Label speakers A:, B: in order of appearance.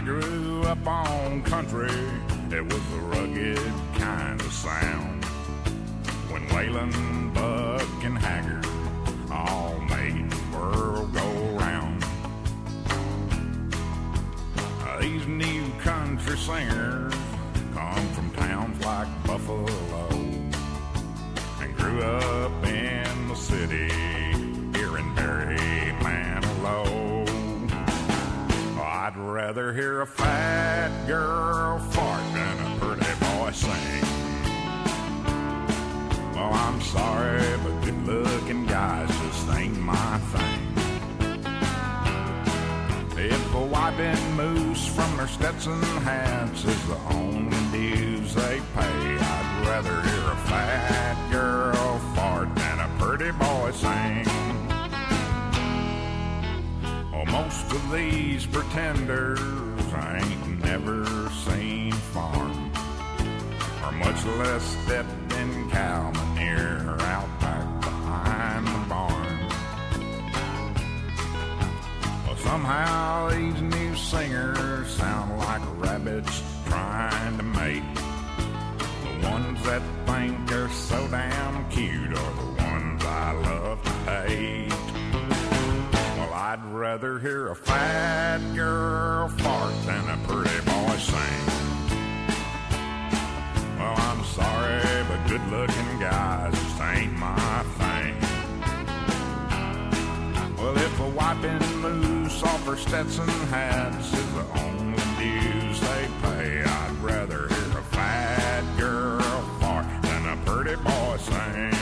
A: grew up on country, it was a rugged kind of sound. When Waylon, Buck, and Haggard all made the world go round. These new country singers come from towns like Buffalo and grew up in the city rather hear a fat girl fart than a pretty boy sing. Well, I'm sorry, but good looking guys just ain't my thing. If a wiping mousse from their Stetson hats is the only dues they pay, I'd rather hear a fat girl fart than a pretty boy sing. Most of these pretenders I ain't never seen farm, or much less stepped in cow manure out back behind the barn. Well, somehow these new singers sound like rabbits trying to mate. The ones that think they're so damn cute are the ones I love to hate. I'd rather hear a fat girl fart than a pretty boy sing. Well, I'm sorry, but good looking guys just ain't my thing. Well, if a wiping mousse off her Stetson hats is the only dues they pay, I'd rather hear a fat girl fart than a pretty boy sing.